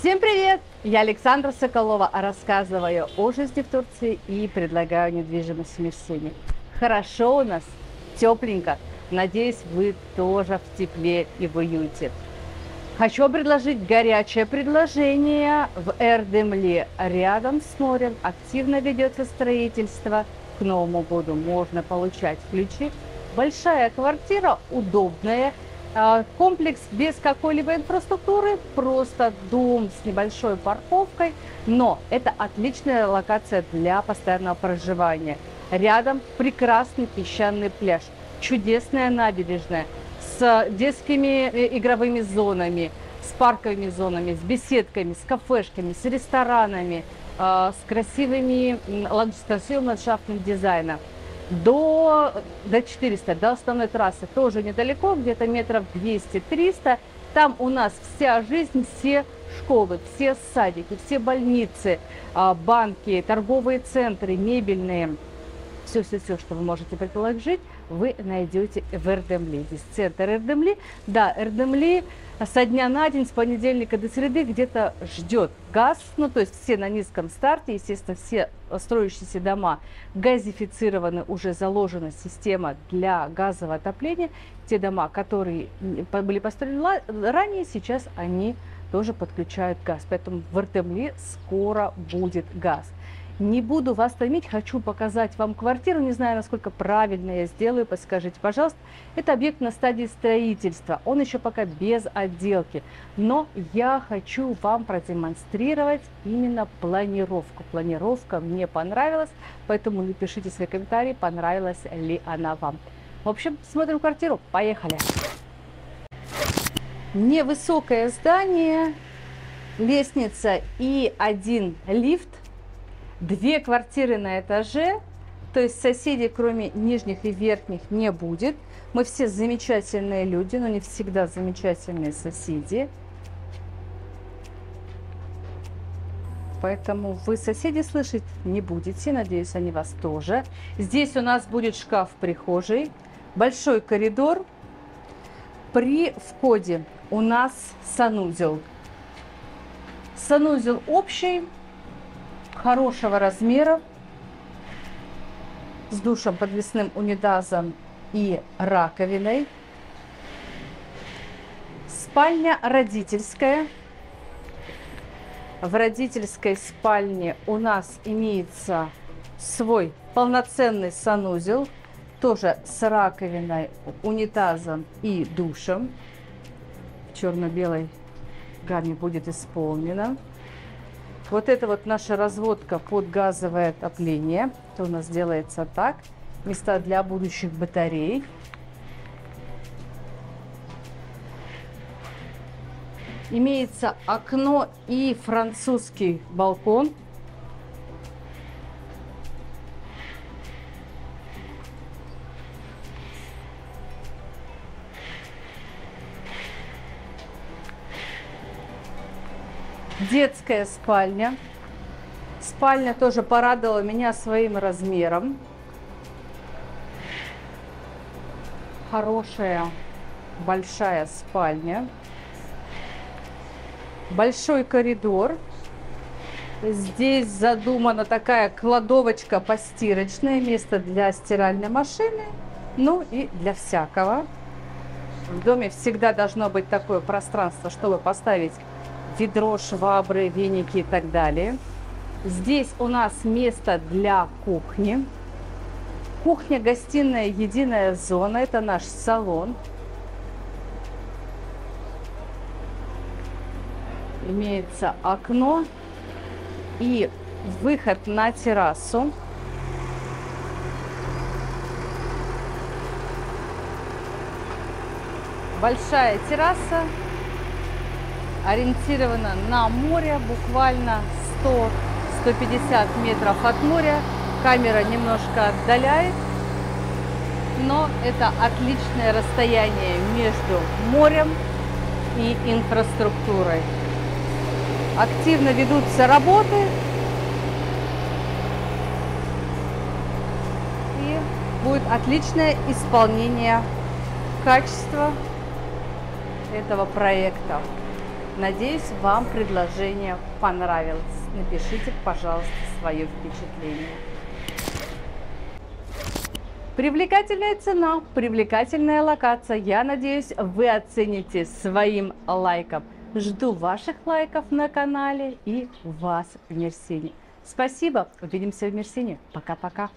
Всем привет! Я Александра Соколова, рассказываю о жизни в Турции и предлагаю недвижимость в Мерсине. Хорошо у нас, тепленько. Надеюсь, вы тоже в тепле и в уюте. Хочу предложить горячее предложение в Эрдемле. Рядом с морем активно ведется строительство. К Новому году можно получать ключи. Большая квартира, удобная, а, комплекс без какой-либо инфраструктуры, просто дом с небольшой парковкой, но это отличная локация для постоянного проживания. Рядом прекрасный песчаный пляж, чудесная набережная с детскими э, игровыми зонами, с парковыми зонами, с беседками, с кафешками, с ресторанами, а, с красивыми, ландшафтным дизайном до, до 400, до основной трассы тоже недалеко, где-то метров 200-300. Там у нас вся жизнь, все школы, все садики, все больницы, а, банки, торговые центры, мебельные – все-все-все, что вы можете предположить, вы найдете в Эрдемли. Здесь центр Эрдемли. Да, Эрдемли со дня на день, с понедельника до среды где-то ждет газ. Ну, то есть все на низком старте, естественно, все строящиеся дома газифицированы, уже заложена система для газового отопления. Те дома, которые были построены ранее, сейчас они тоже подключают газ. Поэтому в Эрдемли скоро будет газ. Не буду вас томить, хочу показать вам квартиру. Не знаю, насколько правильно я сделаю, подскажите, пожалуйста. Это объект на стадии строительства. Он еще пока без отделки. Но я хочу вам продемонстрировать именно планировку. Планировка мне понравилась, поэтому напишите свои комментарии, понравилась ли она вам. В общем, смотрим квартиру. Поехали! Невысокое здание, лестница и один лифт Две квартиры на этаже, то есть соседей, кроме нижних и верхних, не будет. Мы все замечательные люди, но не всегда замечательные соседи. Поэтому вы соседи слышать не будете, надеюсь, они вас тоже. Здесь у нас будет шкаф прихожей, большой коридор. При входе у нас санузел. Санузел общий, хорошего размера, с душем, подвесным унитазом и раковиной. Спальня родительская. В родительской спальне у нас имеется свой полноценный санузел, тоже с раковиной, унитазом и душем. Черно-белой гамме будет исполнено. Вот это вот наша разводка под газовое отопление. Это у нас делается так. Места для будущих батарей. Имеется окно и французский балкон. Детская спальня. Спальня тоже порадовала меня своим размером. Хорошая, большая спальня. Большой коридор. Здесь задумана такая кладовочка постирочная, место для стиральной машины, ну и для всякого. В доме всегда должно быть такое пространство, чтобы поставить ведро, швабры, веники и так далее. Здесь у нас место для кухни. Кухня, гостиная, единая зона. Это наш салон. Имеется окно и выход на террасу. Большая терраса ориентирована на море, буквально 100-150 метров от моря. Камера немножко отдаляет, но это отличное расстояние между морем и инфраструктурой. Активно ведутся работы. И будет отличное исполнение качества этого проекта. Надеюсь, вам предложение понравилось. Напишите, пожалуйста, свое впечатление. Привлекательная цена, привлекательная локация. Я надеюсь, вы оцените своим лайком. Жду ваших лайков на канале и вас в Мерсине. Спасибо. Увидимся в Мерсине. Пока-пока.